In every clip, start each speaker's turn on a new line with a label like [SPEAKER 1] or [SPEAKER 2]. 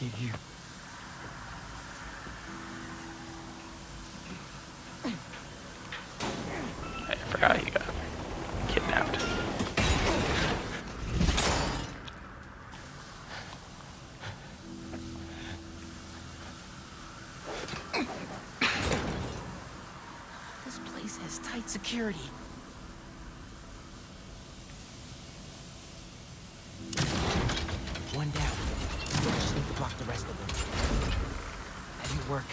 [SPEAKER 1] get here.
[SPEAKER 2] I forgot he got kidnapped.
[SPEAKER 3] This place has tight security. One down. Just need to block the rest of them. That didn't work.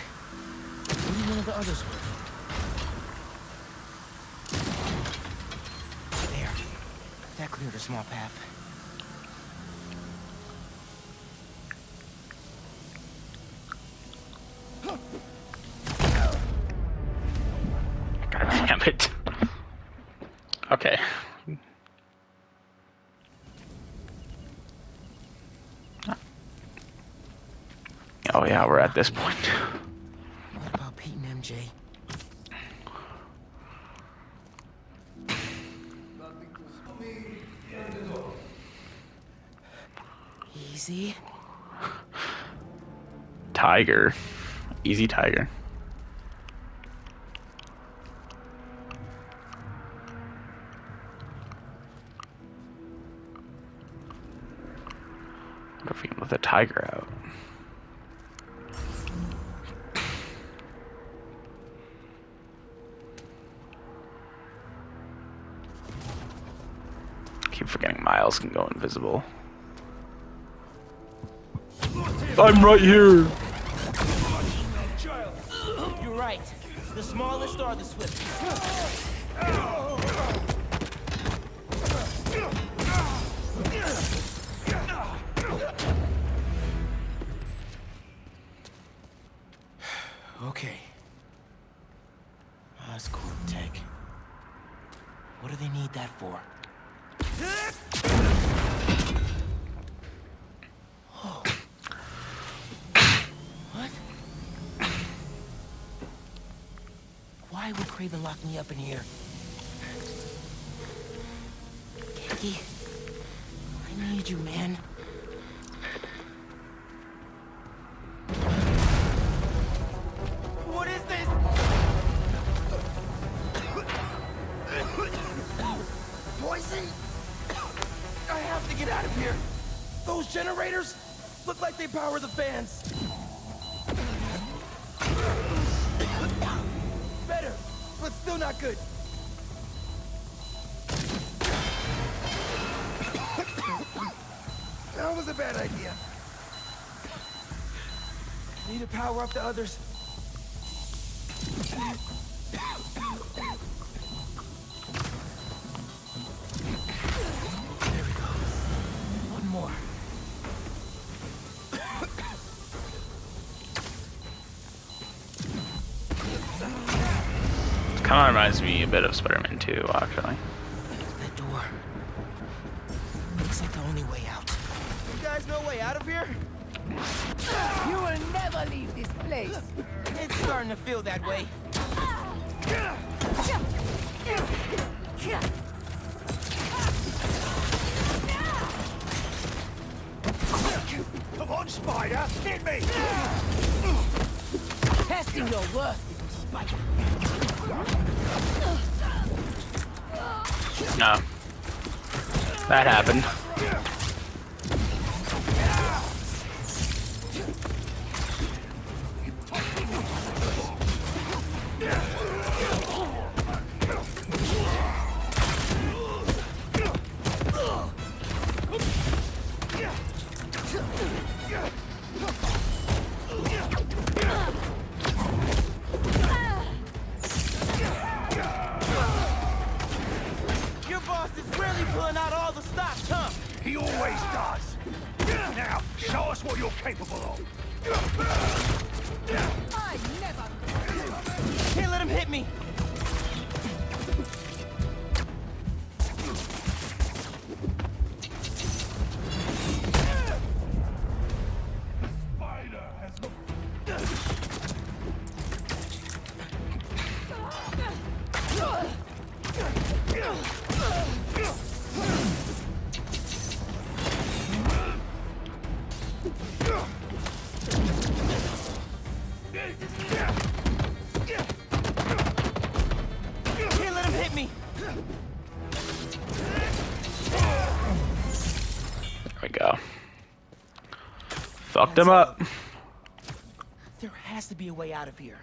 [SPEAKER 3] Maybe none of the others work. There. That cleared a small path.
[SPEAKER 2] God damn it. Okay. Oh yeah, we're at this point.
[SPEAKER 3] What about Pete and MJ? Easy.
[SPEAKER 2] Tiger. Easy tiger. What if we can let the tiger out? Keep forgetting Miles can go invisible. I'm right here.
[SPEAKER 3] Smallest are the swiftest. Kraven lock me up in here? Need to power up the others. There we go. One more.
[SPEAKER 2] Kind of reminds me a bit of Spider-Man 2, actually.
[SPEAKER 3] That door. Looks like the only way out. You guys no way out of here?
[SPEAKER 4] You will never leave this place.
[SPEAKER 3] It's starting to feel that way.
[SPEAKER 1] Come on, Spider! Hit me!
[SPEAKER 4] Testing your worth, Spider.
[SPEAKER 2] No. That happened. Fucked him up.
[SPEAKER 3] There has to be a way out of here.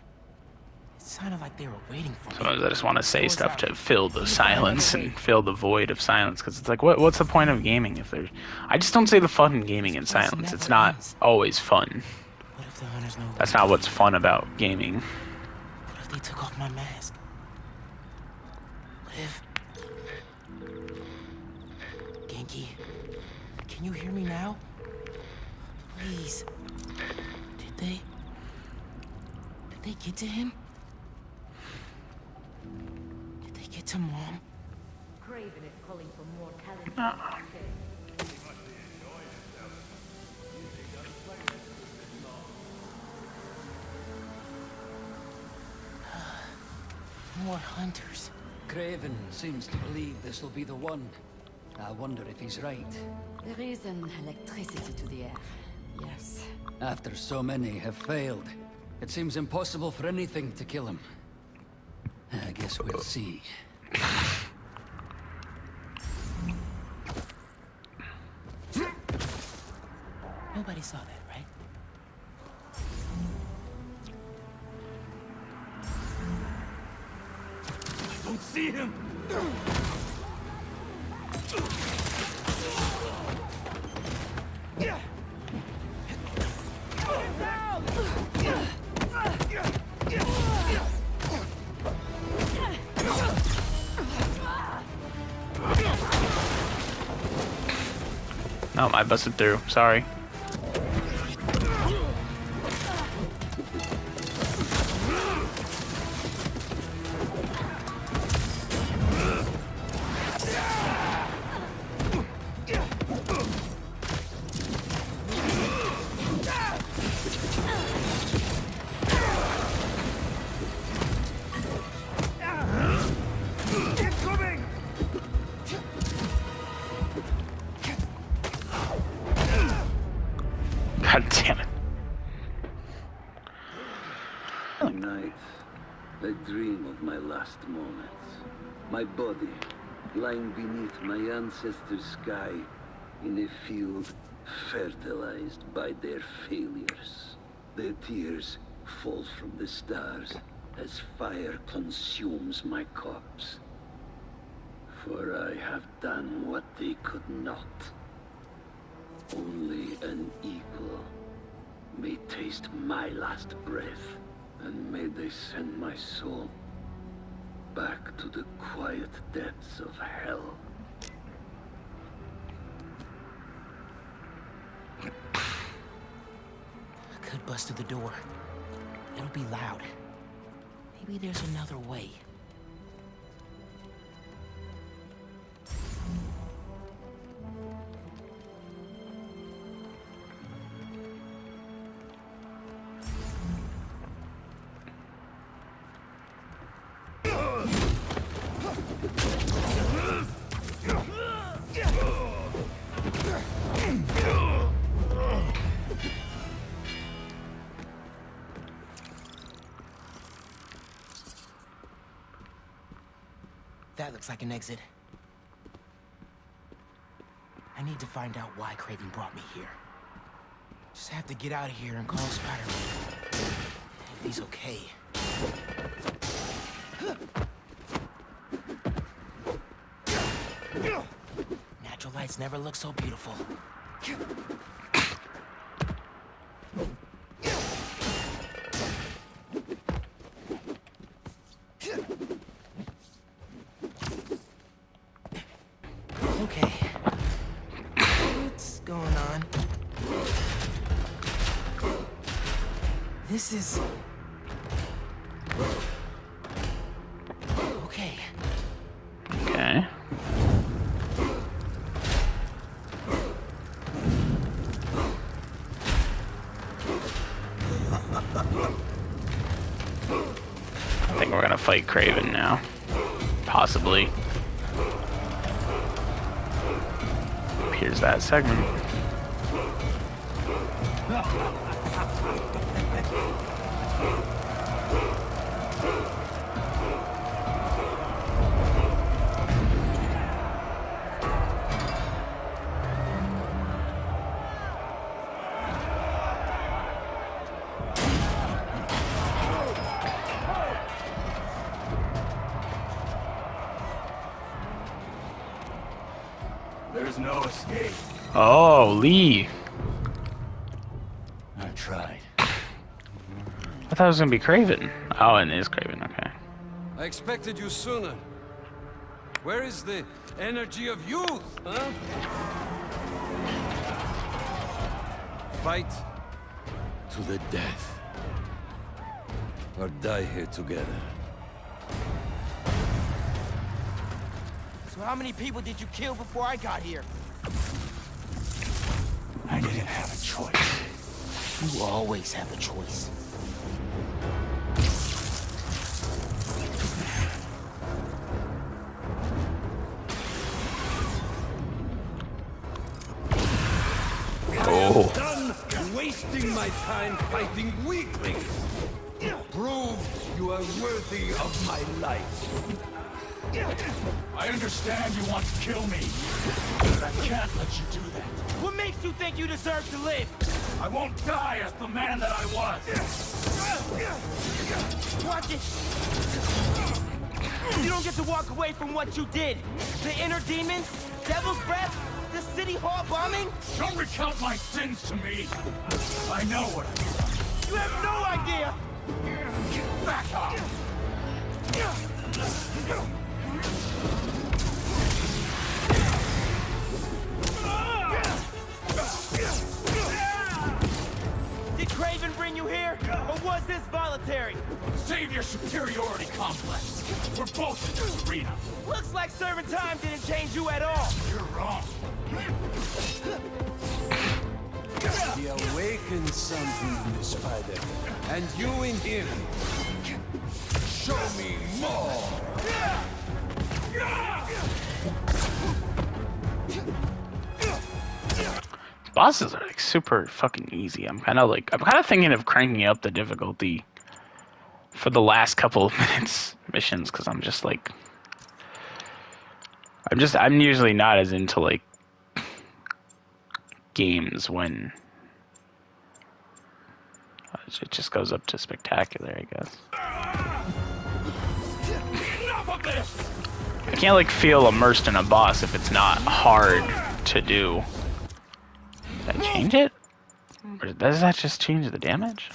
[SPEAKER 3] Sounded like they were waiting for me.
[SPEAKER 2] Sometimes I just want to say stuff to fill the silence and fill the void of silence because it's like, what, what's the point of gaming if there's? I just don't say the fun in gaming in silence. It's not always fun.
[SPEAKER 3] What if the hunters know?
[SPEAKER 2] That's not what's fun about gaming.
[SPEAKER 3] What if they took off my mask? What if... Ganke, can you hear me now? Please. Did they... Did they get to him? To Mom?
[SPEAKER 5] Kraven is calling for more talent. Ah.
[SPEAKER 3] More hunters.
[SPEAKER 6] Kraven seems to believe this will be the one. I wonder if he's right.
[SPEAKER 4] There is an electricity to the air. Yes.
[SPEAKER 6] After so many have failed, it seems impossible for anything to kill him. I guess we'll see.
[SPEAKER 3] Nobody saw that, right?
[SPEAKER 1] I Don't see him!
[SPEAKER 2] I busted through. Sorry.
[SPEAKER 7] Ancestors' sky in a field fertilized by their failures. Their tears fall from the stars as fire consumes my corpse. For I have done what they could not. Only an equal may taste my last breath, and may they send my soul back to the quiet depths of hell.
[SPEAKER 3] I could bust through the door. It'll be loud. Maybe there's another way. That looks like an exit. I need to find out why Kraven brought me here. Just have to get out of here and call Spider-Man. If he's okay. Natural lights never look so beautiful. Okay. Okay.
[SPEAKER 2] I think we're gonna fight Kraven now. Possibly. Here's that segment. Thought it was gonna be Kraven. Oh, and it is Kraven. Okay.
[SPEAKER 7] I expected you sooner. Where is the energy of youth, huh? Fight to the death. Or die here together.
[SPEAKER 3] So how many people did you kill before I got here?
[SPEAKER 8] I didn't have a choice.
[SPEAKER 3] You always have a choice.
[SPEAKER 7] My time fighting weaklings. Prove you are worthy of my life.
[SPEAKER 8] I understand you want to kill me, but I can't let you do that.
[SPEAKER 3] What makes you think you deserve to live?
[SPEAKER 8] I won't die as the man that I was.
[SPEAKER 3] Watch it! You don't get to walk away from what you did. The inner demons, devil's breath, the city hall bombing.
[SPEAKER 8] Don't recount my sins to me. I know what I did.
[SPEAKER 3] You have no idea.
[SPEAKER 8] Get back off.
[SPEAKER 3] Did Kraven bring you here, or was this voluntary?
[SPEAKER 8] Save your superiority complex. We're both in this arena.
[SPEAKER 3] Looks like serving time didn't change you at all.
[SPEAKER 8] You're wrong.
[SPEAKER 7] He awakened something in the spider. And you in him. Show me more.
[SPEAKER 2] Bosses are like super fucking easy. I'm kind of like I'm kind of thinking of cranking up the difficulty for the last couple of minutes missions because I'm just like I'm just I'm usually not as into like games when it just goes up to spectacular, I guess. I can't like feel immersed in a boss if it's not hard to do. Did I change it? Or does that just change the damage?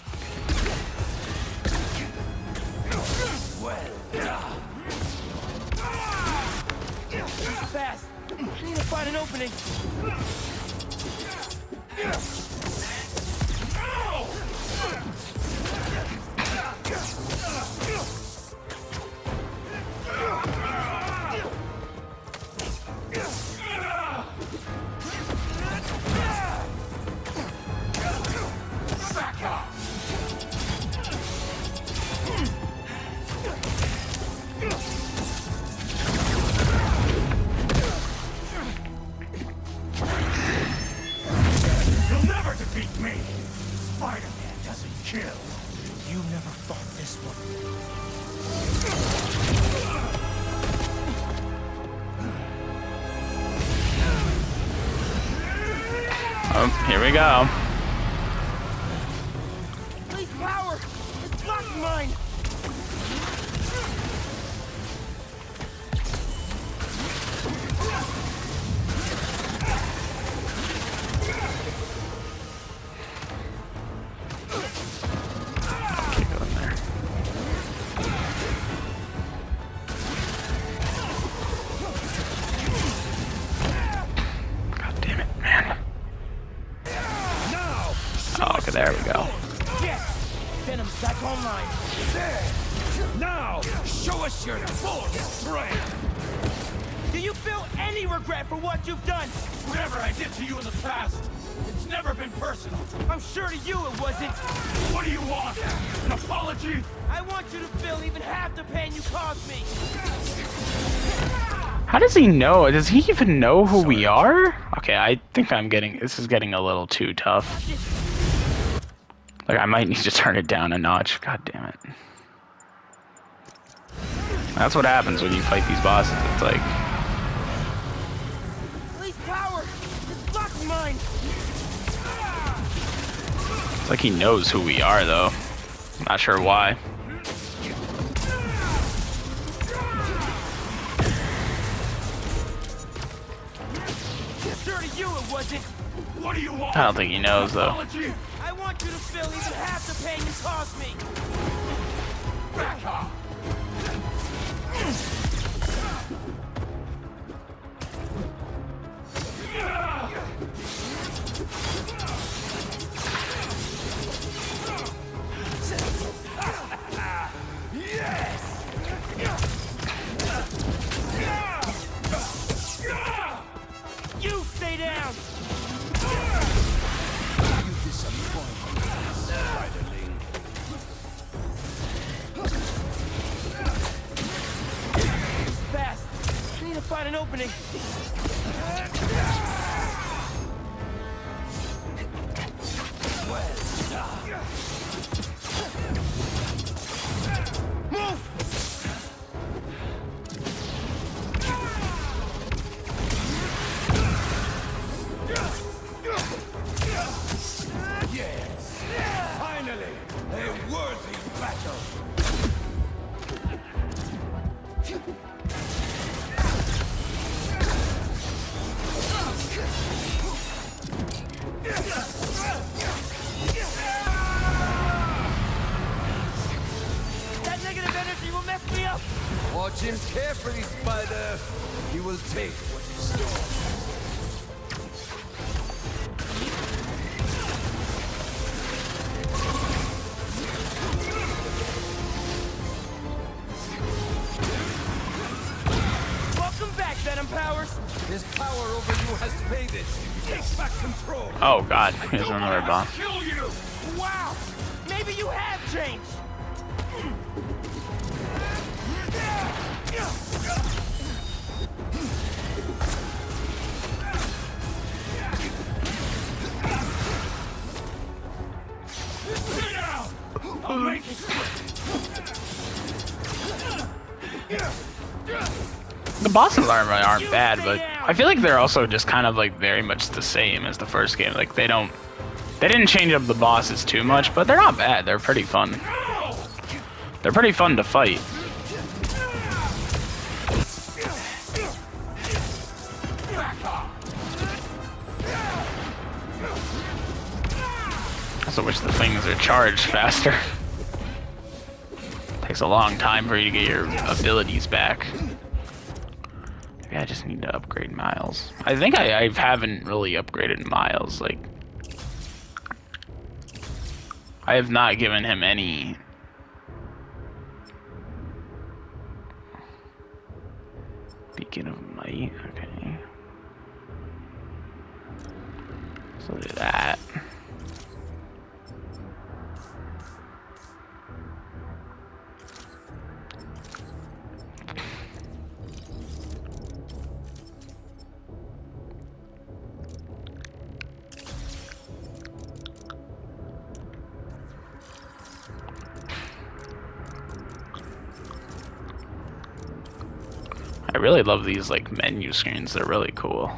[SPEAKER 3] Fast. I need to find an opening.
[SPEAKER 2] We go.
[SPEAKER 3] Venom's back online.
[SPEAKER 8] Now! Show us your full strength!
[SPEAKER 3] Do you feel any regret for what you've done?
[SPEAKER 8] Whatever I did to you in the past, it's never been personal.
[SPEAKER 3] I'm sure to you it wasn't.
[SPEAKER 8] What do you want? An apology?
[SPEAKER 3] I want you to feel even half the pain you caused me.
[SPEAKER 2] How does he know? Does he even know who we are? Okay, I think I'm getting this is getting a little too tough. Like I might need to turn it down a notch. God damn it. That's what happens when you fight these bosses. It's like
[SPEAKER 3] Please power! It's blocking mine!
[SPEAKER 2] it's like he knows who we are though. Not sure why.
[SPEAKER 3] Sure to you it wasn't!
[SPEAKER 8] What do you want?
[SPEAKER 2] I don't think he knows though.
[SPEAKER 3] You to feel even half the pain you caused me!
[SPEAKER 8] Back off.
[SPEAKER 3] You To find an opening. Move!
[SPEAKER 2] God, here's another boss.
[SPEAKER 8] Kill you!
[SPEAKER 3] Wow! Maybe you have changed!
[SPEAKER 8] I'll make it
[SPEAKER 2] The bosses aren't aren't bad, but I feel like they're also just kind of like very much the same as the first game. Like they don't, they didn't change up the bosses too much, but they're not bad. They're pretty fun. They're pretty fun to fight. I also wish the things are charged faster. Takes a long time for you to get your abilities back. Maybe I just need to upgrade Miles. I think I, I haven't really upgraded Miles. Like, I have not given him any. Beacon of Might. Okay. So do that. I really love these like menu screens. They're really cool.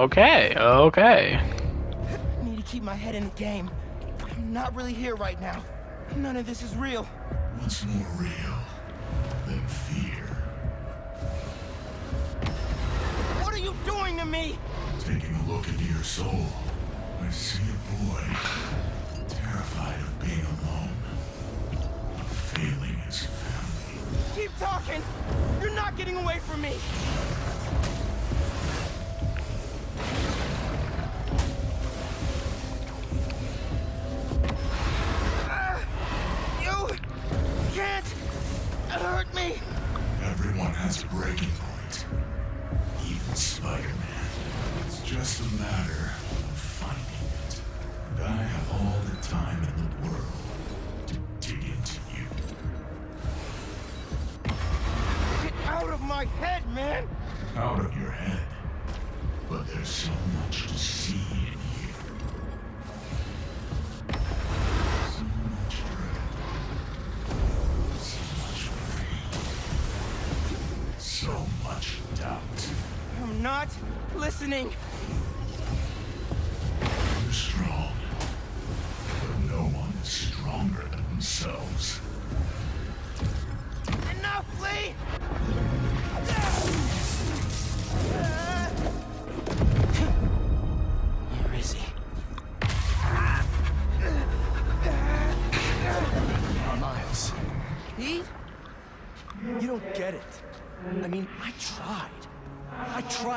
[SPEAKER 2] Okay. Okay.
[SPEAKER 3] I need to keep my head in the game. I'm not really here right now. None of this is real.
[SPEAKER 8] What's more real than fear?
[SPEAKER 3] What are you doing to me?
[SPEAKER 8] Taking a look into your soul, I see a boy terrified of being alone, of failing his family.
[SPEAKER 3] Keep talking! You're not getting away from me!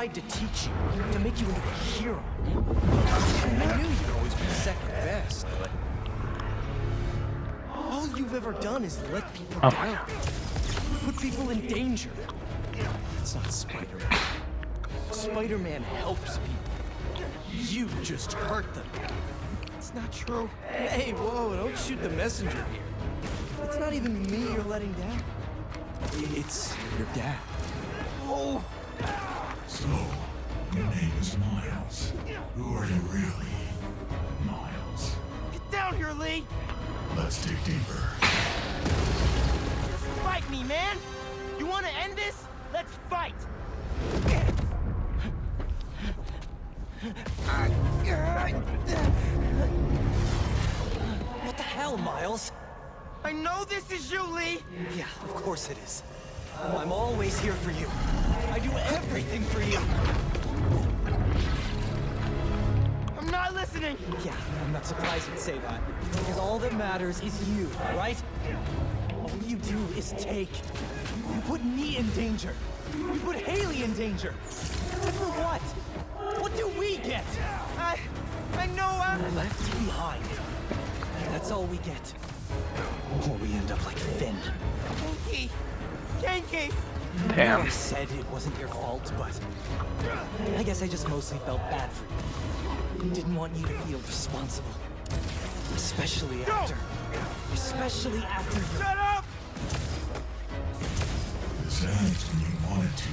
[SPEAKER 9] Tried to teach you, to make you into a hero. I knew you'd always be second best, but... All you've ever done is let people
[SPEAKER 2] Oh.
[SPEAKER 9] down. Put people in danger. That's not Spider-Man. Spider-Man helps people. You just hurt them.
[SPEAKER 3] It's not true.
[SPEAKER 9] Hey, whoa, don't shoot the messenger here. It's not even me you're letting down. It's your dad.
[SPEAKER 3] Oh,
[SPEAKER 8] So, your name is Miles. Who are you really? Miles.
[SPEAKER 3] get down here, Li!
[SPEAKER 8] Let's dig deeper.
[SPEAKER 3] Just fight me, man! You wanna end this? Let's fight!
[SPEAKER 9] What the hell, Miles?
[SPEAKER 3] I know this is you, Li!
[SPEAKER 9] Yeah, of course it is. I'm always here for you. I do everything for you.
[SPEAKER 3] I'm not listening!
[SPEAKER 9] Yeah, I'm not surprised you'd say that. Because all that matters is you, right? All you do is take. You put me in danger. You put Hailey in danger. And for what? What do we get?
[SPEAKER 3] I... I know uh, I'm...
[SPEAKER 9] Left behind. That's all we get. Or we end up like Phin.
[SPEAKER 3] Kinky! Kinky!
[SPEAKER 2] Damn.
[SPEAKER 9] I said it wasn't your fault, but I guess I just mostly felt bad for you. Didn't want you to feel responsible. Especially after. Especially after you.
[SPEAKER 3] Shut up!
[SPEAKER 8] This ends when you wanted to,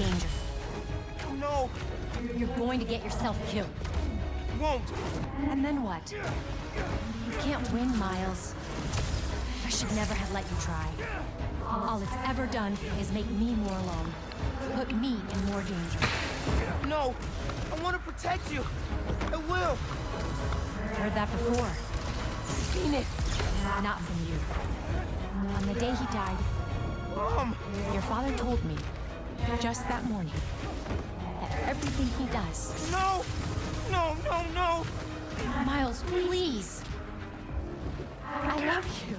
[SPEAKER 10] Danger. Oh,
[SPEAKER 3] no,
[SPEAKER 10] You're going to get yourself killed.
[SPEAKER 3] won't.
[SPEAKER 10] And then what? You can't win, Miles. I should never have let you try. All it's ever done is make me more alone. Put me in more danger.
[SPEAKER 3] No, I want to protect you. I will.
[SPEAKER 10] Heard that before.
[SPEAKER 3] Mean it.
[SPEAKER 10] Not from you. On the day he died,
[SPEAKER 3] Mom.
[SPEAKER 10] your father told me, just that morning, that everything he does.
[SPEAKER 3] No. No, no, no.
[SPEAKER 10] Miles, please. I love you.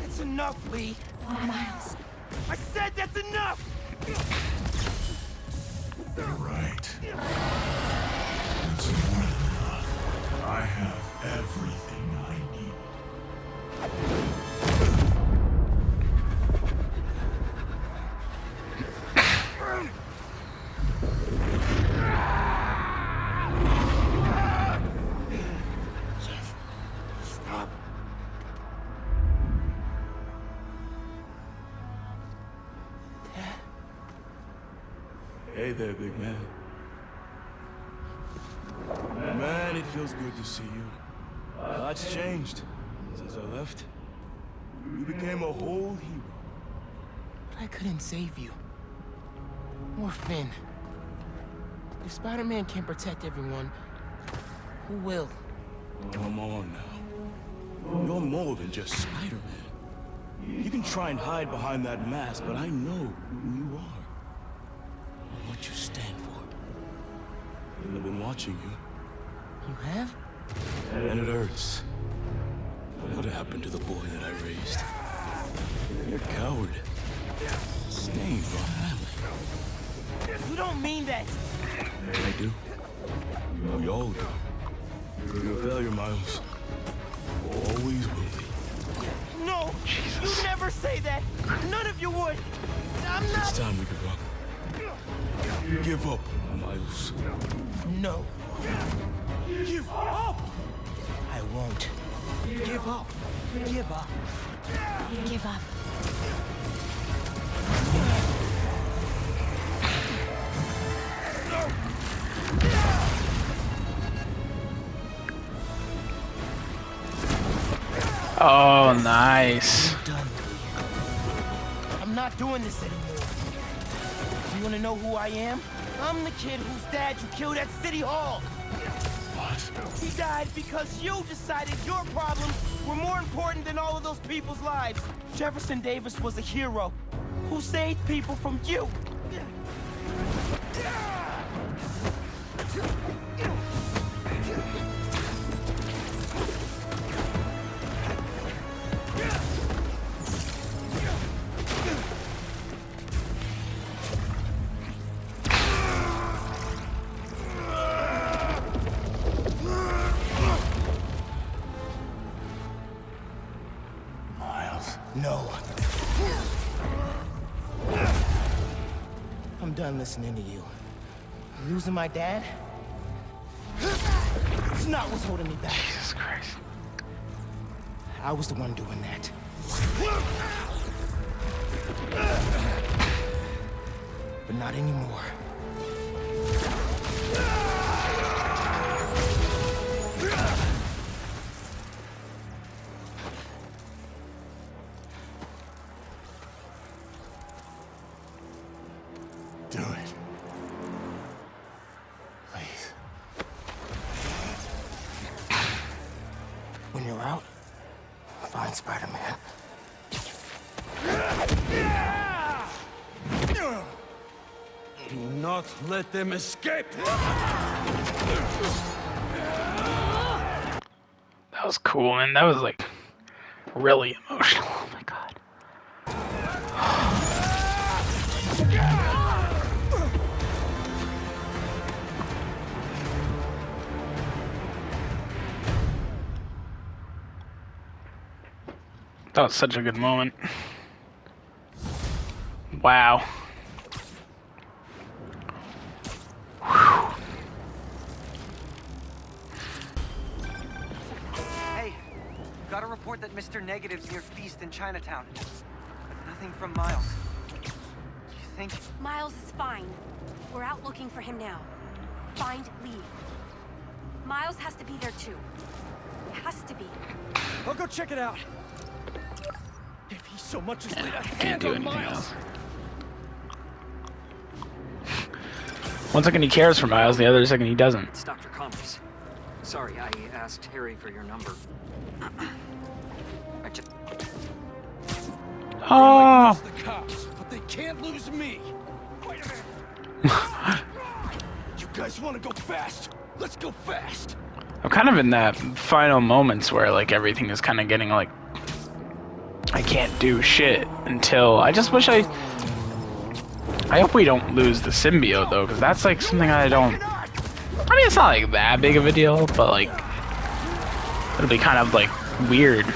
[SPEAKER 3] That's enough, Li.
[SPEAKER 10] Miles.
[SPEAKER 3] I said that's enough.
[SPEAKER 8] You're right. It's more than enough. I have everything
[SPEAKER 11] there, big man. Man, it feels good to see you. Lots changed since I left. You became a whole hero.
[SPEAKER 3] But I couldn't save you. Or Phin. If Spider-Man can't protect everyone, who will?
[SPEAKER 11] Come on now. You're more than just Spider-Man. You can try and hide behind that mask, but I know who watching you,
[SPEAKER 3] You have?
[SPEAKER 11] and it hurts. What happened to the boy that I raised? You're a coward. Staying family.
[SPEAKER 3] You don't mean that.
[SPEAKER 11] I do. We all do. You're a failure, Miles. Always will be.
[SPEAKER 3] No. You never say that. None of you would. I'm
[SPEAKER 11] It's time we give up. Give up, Miles.
[SPEAKER 3] No. Give up. I won't. Give up. Give up.
[SPEAKER 10] Give up.
[SPEAKER 2] Oh, nice.
[SPEAKER 3] I'm not doing this anymore. Do You wanna know who I am? I'm the kid whose dad you killed at City Hall.
[SPEAKER 8] What?
[SPEAKER 3] He died because you decided your problems were more important than all of those people's lives. Jefferson Davis was a hero who saved people from you.
[SPEAKER 8] Miles.
[SPEAKER 3] Listening to you. Losing my dad? It's not what's holding me back.
[SPEAKER 2] Jesus Christ.
[SPEAKER 3] I was the one doing that. But not anymore. Spider-Man.
[SPEAKER 12] Do not let them escape!
[SPEAKER 2] That was cool, man. That was like really emotional. Was such a good moment. Wow.
[SPEAKER 3] Hey,
[SPEAKER 9] Got a report that Mr. Negative's near Feast in Chinatown. But nothing from Miles. Do you think...
[SPEAKER 1] Miles is fine. We're out looking for him now. Find Li. Miles has to be there too. Has to be.
[SPEAKER 9] I'll go check it out. So much as laid a
[SPEAKER 2] Can't
[SPEAKER 9] hand
[SPEAKER 2] do
[SPEAKER 9] on
[SPEAKER 2] anything
[SPEAKER 9] Miles.
[SPEAKER 2] else. One second he cares for Miles, the other second he doesn't.
[SPEAKER 13] It's Dr. Connors. Sorry, I asked Harry for your number. I just...
[SPEAKER 2] Ah.
[SPEAKER 12] Oh, the cops, but they can't lose me. Wait a minute. you guys want to go fast? Let's go fast.
[SPEAKER 2] I'm kind of in that final moments where like everything is kind of getting like I can't do shit until I just wish I I hope we don't lose the symbiote though because that's like something I don't I mean it's not like that big of a deal but like it'll be kind of like weird.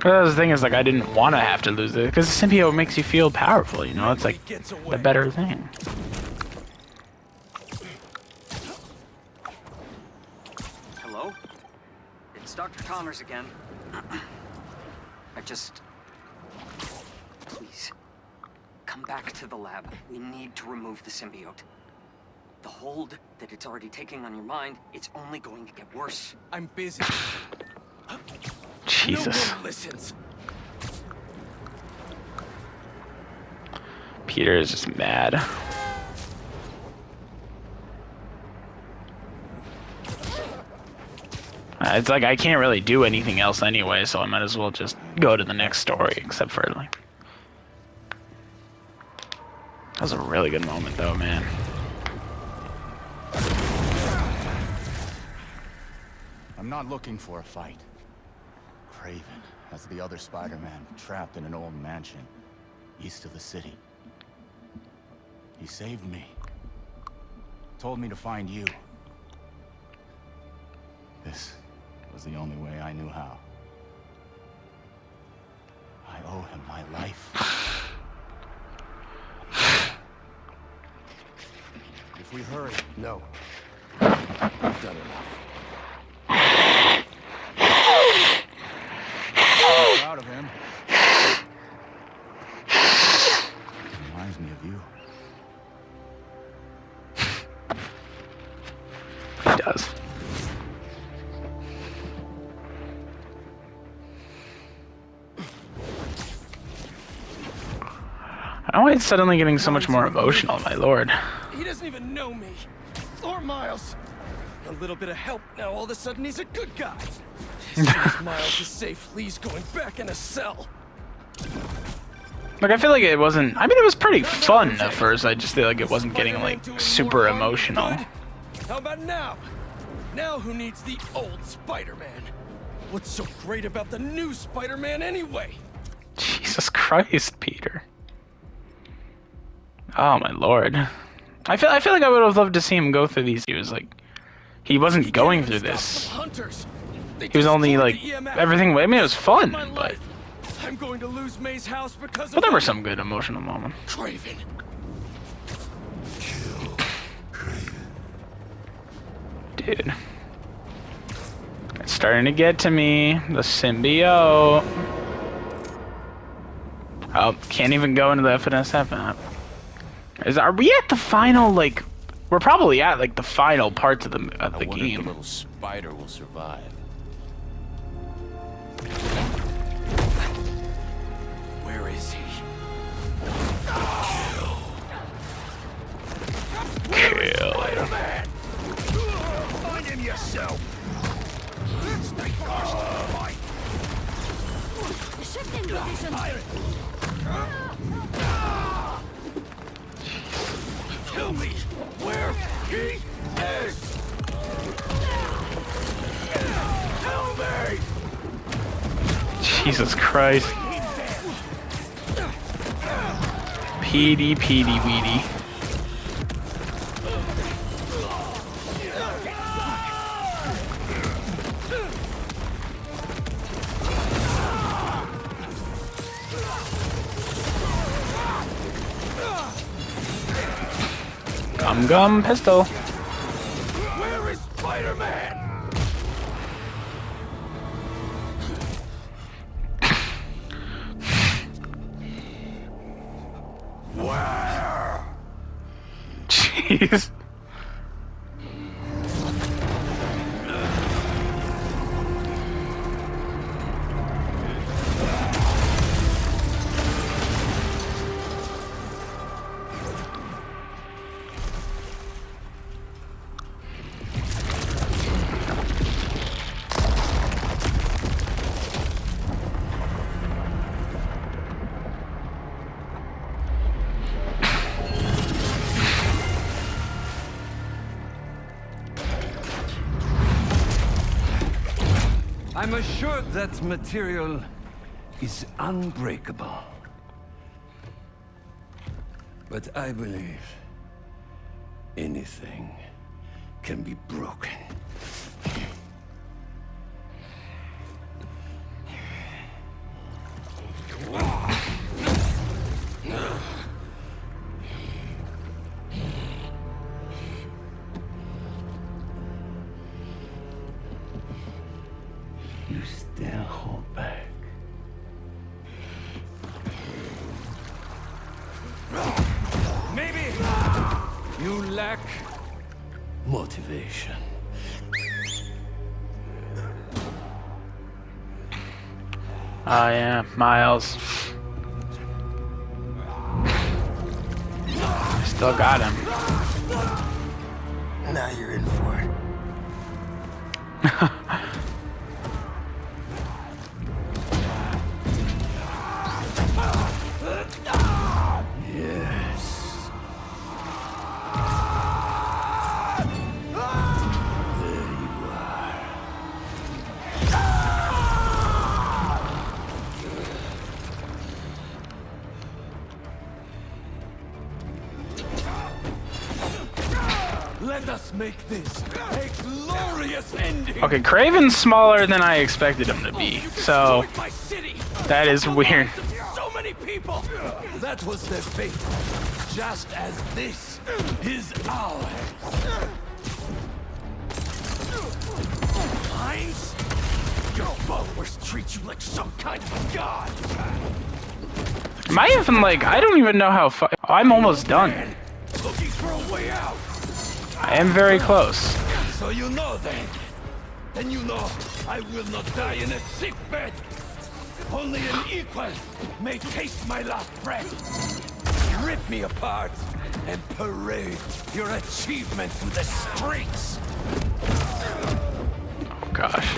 [SPEAKER 2] The thing is like I didn't want to have to lose it because the symbiote makes you feel powerful you know? It's like the better thing
[SPEAKER 13] It's again. I just... Please. Come back to the lab. We need to remove the symbiote. The hold that it's already taking on your mind, it's only going to get worse.
[SPEAKER 12] I'm busy.
[SPEAKER 2] Jesus
[SPEAKER 12] No one listens.
[SPEAKER 2] Peter is just mad. Uh, It's like I can't really do anything else anyway, so I might as well just go to the next story, except for like. That was a really good moment, though, man.
[SPEAKER 14] I'm not looking for a fight. Kraven has the other Spider-Man trapped in an old mansion east of the city. He saved me. Told me to find you. This was the only way I knew how. I owe him my life. If we hurry, no. I've done enough.
[SPEAKER 2] It's suddenly getting so much more emotional, my lord.
[SPEAKER 12] He doesn't even know me. Or Miles. A little bit of help now, all of a sudden he's a good guy. As Miles is safe, Li's going back in a cell.
[SPEAKER 2] Like I feel like it wasn't. I mean, it was pretty fun at first. I just feel like it wasn't getting like super emotional.
[SPEAKER 12] How about now? Now who needs the old Spider-Man? What's so great about the new Spider-Man anyway?
[SPEAKER 2] Jesus Christ. Oh my lord. I feel I feel like I would have loved to see him go through these. He was like, he wasn't going through this. He was only like everything. I mean, it was fun, but
[SPEAKER 12] life. I'm going to lose May's house because
[SPEAKER 2] but there were some good emotional moments.
[SPEAKER 12] Kraven.
[SPEAKER 2] Dude. It's starting to get to me. The symbiote. Oh, can't even go into the FNSF map. Is are we at the final like? We're probably at like the final parts of the of the
[SPEAKER 14] I
[SPEAKER 2] the
[SPEAKER 14] wonder if the little spider will survive.
[SPEAKER 12] Where is he?
[SPEAKER 2] Kill.
[SPEAKER 12] Spider-Man! Find him yourself! Stay close to the fight!
[SPEAKER 1] Shifting position.
[SPEAKER 12] Tell me where he is! Tell me!
[SPEAKER 2] Jesus Christ. Petey, Petey, Weedy. Gum Gum
[SPEAKER 7] I'm assured that material is unbreakable. But I believe anything can be broken.
[SPEAKER 2] Miles. Still got him.
[SPEAKER 7] Let us make this a glorious ending.
[SPEAKER 2] Okay, Kraven's smaller than I expected him to be,
[SPEAKER 7] oh, so
[SPEAKER 2] that is weird.
[SPEAKER 7] So many people. That was their fate. Just as this is ours. Mines? Your followers treat you like some kind of god.
[SPEAKER 2] Am I even like, I don't even know how far, I'm almost done.
[SPEAKER 7] Looking for a way out.
[SPEAKER 2] I am very close.
[SPEAKER 7] So you know then. And you know I will not die in a sick bed. Only an equal may taste my last breath. Rip me apart and parade your achievement to the streets.
[SPEAKER 2] Oh gosh.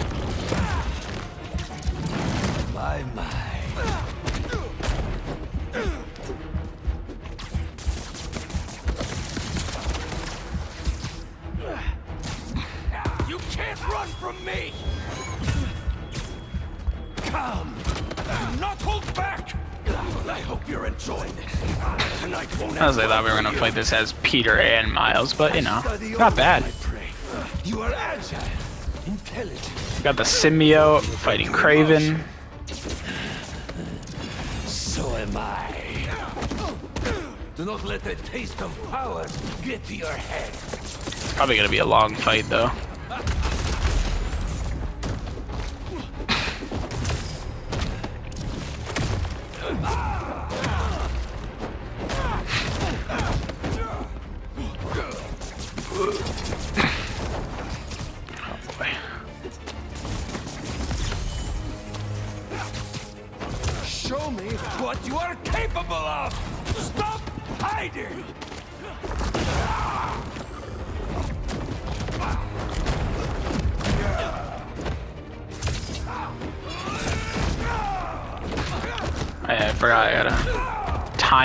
[SPEAKER 7] My, my. Run from me! Come! Do not hold back! I hope you're enjoying this. Tonight won't
[SPEAKER 2] I was I thought we were gonna fight this as Peter and Miles, but you know, not bad.
[SPEAKER 7] You are agile, intelligent.
[SPEAKER 2] Got the symbiote fighting Kraven.
[SPEAKER 7] So am I. Do not let the taste of power get to your head.
[SPEAKER 2] It's probably gonna be a long fight though.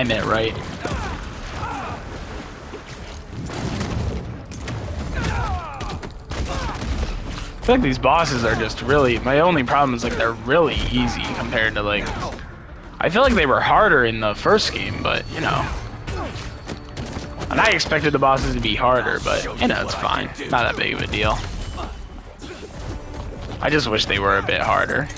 [SPEAKER 2] Time it right. I feel like these bosses are just really, my only problem is like they're really easy compared to like, I feel like they were harder in the first game, but you know. And I expected the bosses to be harder, but you know, it's fine. Not that big of a deal. I just wish they were a bit harder.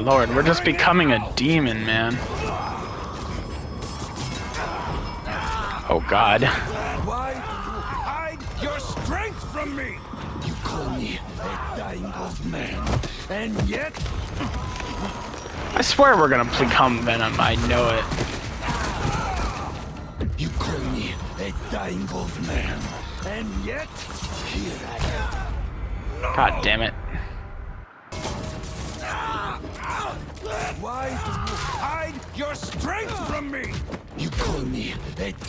[SPEAKER 2] Lord, we're just becoming a demon, man. Oh god.
[SPEAKER 7] Why hide your strength from me? You call me a dying old man, and yet
[SPEAKER 2] I swear we're gonna become Venom, I know it.
[SPEAKER 7] you call me a dying old man, and yet here I am.
[SPEAKER 2] God damn it.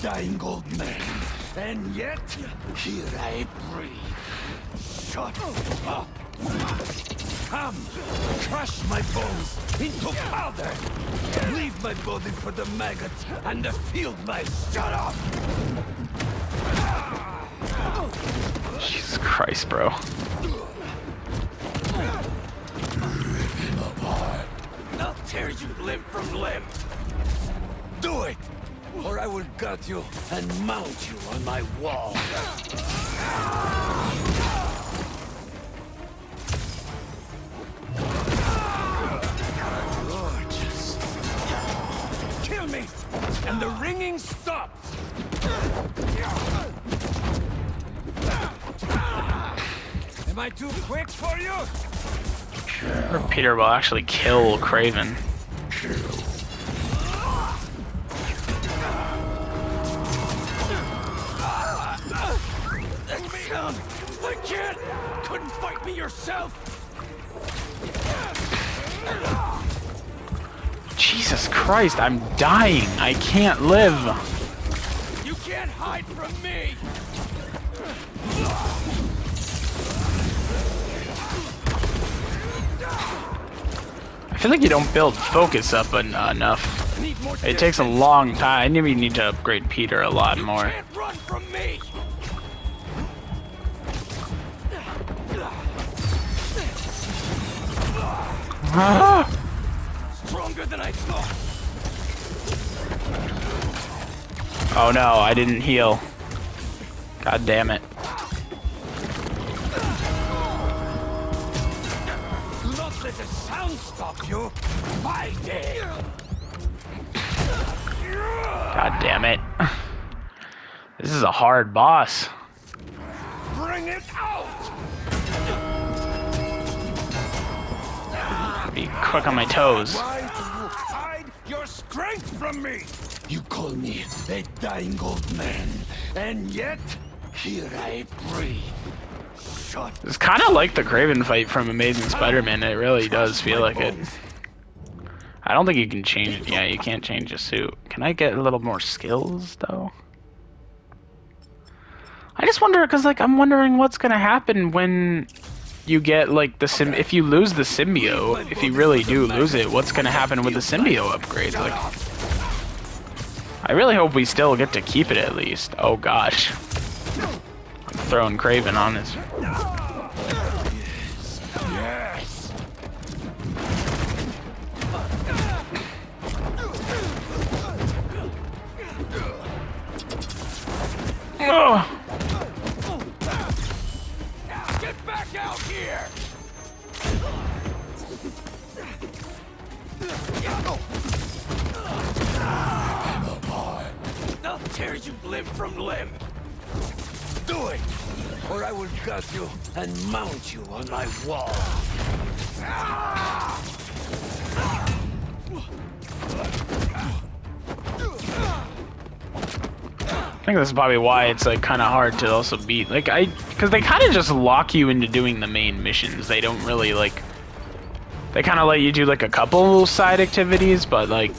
[SPEAKER 7] Dying old man, and yet here I breathe. Shut up. Come, crush my bones into powder. Leave my body for the maggots and the field mice. Shut up.
[SPEAKER 2] Jesus Christ, bro.
[SPEAKER 7] You and mount you on my wall. Gorgeous. Kill me, and the ringing stops. Am I too quick for you?
[SPEAKER 2] Peter will actually kill Kraven. Christ, I'm dying. I can't live.
[SPEAKER 7] You can't hide from me!
[SPEAKER 2] I feel like you don't build focus up en- enough. It takes a long time. I maybe need to upgrade Peter a lot more.
[SPEAKER 7] Can't run from me!
[SPEAKER 2] Ah! Oh no, I didn't heal. God damn it.
[SPEAKER 7] Do not let the sound stop you! It!
[SPEAKER 2] God damn it. This is a hard boss.
[SPEAKER 7] Bring it out!
[SPEAKER 2] Be quick on my toes.
[SPEAKER 7] Why do you hide your strength from me? You call me a dying old man, and yet here I breathe. Shut
[SPEAKER 2] It's kind of like the Kraven fight from Amazing Spider-Man. It really does feel like it. I don't think you can change. It. Yeah, you can't change the suit. Can I get a little more skills though? I just wonder because like I'm wondering what's gonna happen when you get like the sim. If you lose the symbiote, if you really do lose it, what's gonna happen with the symbiote upgrades? Like, I really hope we still get to keep it at least. Oh gosh, I'm throwing Kraven on his.
[SPEAKER 7] Get back out here! I'll tear you limb from limb. Do it, or I will gut you and mount you on my wall.
[SPEAKER 2] I think that's probably why it's like kind of hard to also beat. Like I, because they kind of just lock you into doing the main missions. They don't really like. They kind of let you do like a couple side activities, but like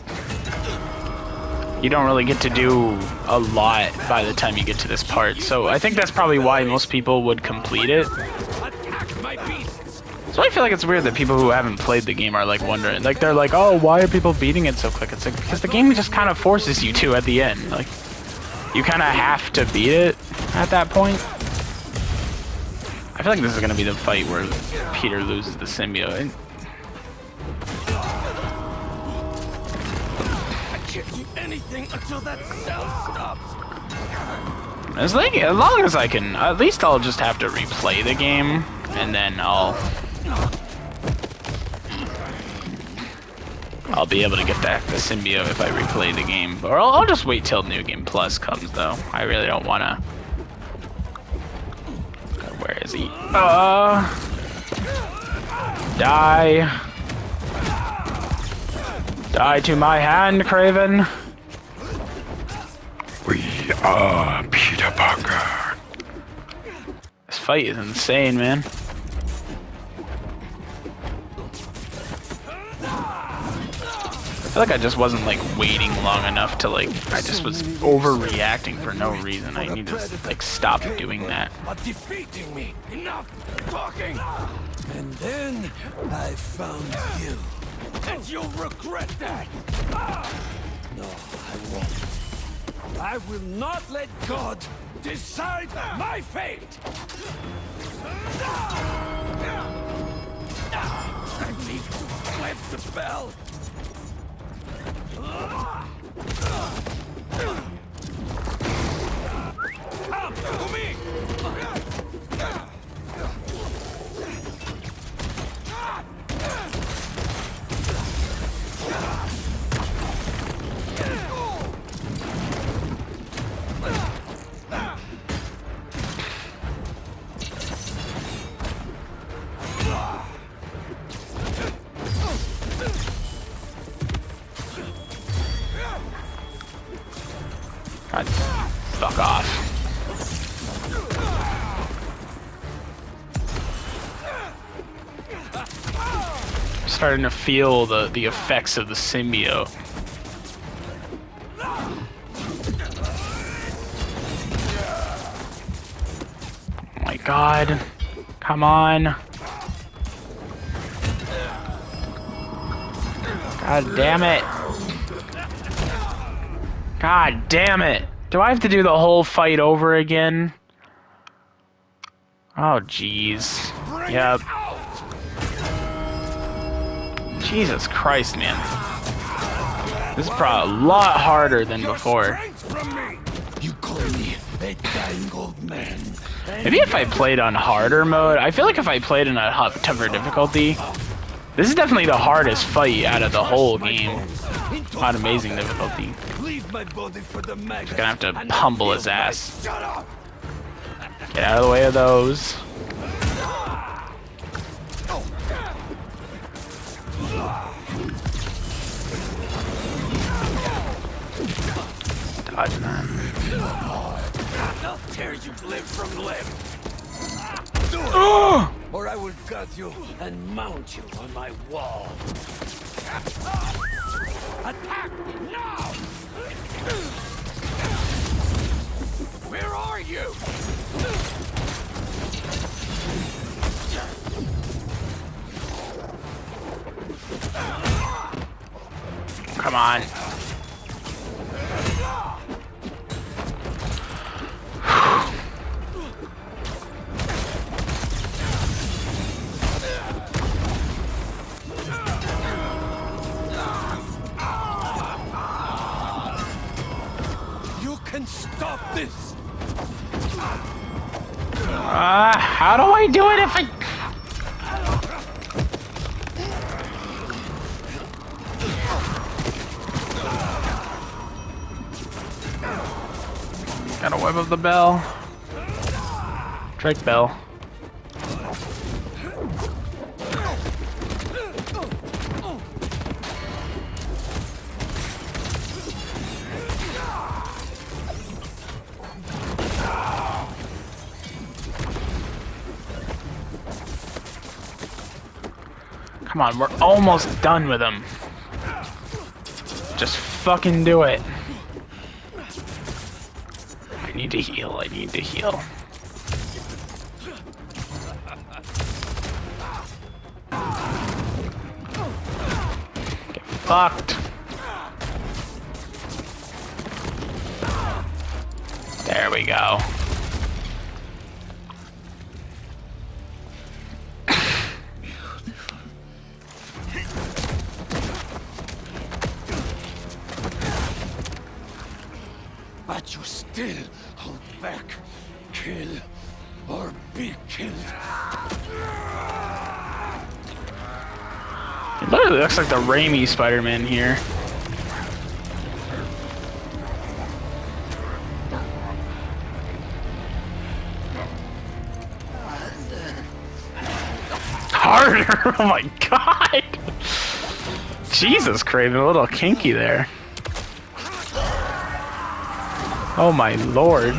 [SPEAKER 2] you don't really get to do a lot by the time you get to this part. So I think that's probably why most people would complete it. So I feel like it's weird that people who haven't played the game are like wondering, like they're like, oh, why are people beating it so quick? It's like because the game just kind of forces you to at the end. Like you kind of have to beat it at that point. I feel like this is gonna be the fight where Peter loses the symbiote.
[SPEAKER 7] Anything until that sound stops.
[SPEAKER 2] As, as long as I can, at least I'll just have to replay the game, and then I'll I'll be able to get back the symbiote if I replay the game. Or I'll, I'll just wait till New Game Plus comes, though. I really don't want to... Where is he? Uh... Die. Die to my hand, Kraven.
[SPEAKER 15] We are Peter Parker.
[SPEAKER 2] This fight is insane, man. I feel like I just wasn't like waiting long enough to like I just was overreacting for no reason. I need to like stop doing that.
[SPEAKER 7] But defeating me. Enough talking. And then I found you. And you'll regret that. Ah! No, I won't. I will not let God decide my fate. I need to flip the bell.
[SPEAKER 2] Starting to feel the, the effects of the symbiote. Oh my god. Come on. God damn it. God damn it. Do I have to do the whole fight over again? Oh, jeez. Yep. Jesus Christ, man. This is probably a lot harder than before.
[SPEAKER 7] You call me a dying old man.
[SPEAKER 2] Maybe if I played on harder mode, I feel like if I played in a tougher difficulty, this is definitely the hardest fight out of the whole game. On amazing difficulty.
[SPEAKER 7] Leave my body for the mag.
[SPEAKER 2] Just gonna have to humble his ass. Get out of the way of those. That.
[SPEAKER 7] I'll tear you limb from limb. Do it,
[SPEAKER 2] Oh!
[SPEAKER 7] or I will gut you and mount you on my wall. Attack now! Where are you?
[SPEAKER 2] Come on. Bell. Drake bell. Come on, we're almost done with him. Just fucking do it. I need to heal, I need to heal. Get fucked. There we go. Looks like the Raimi Spider-Man here. Harder! Oh my god! Jesus, Kraven, a little kinky there. Oh my lord.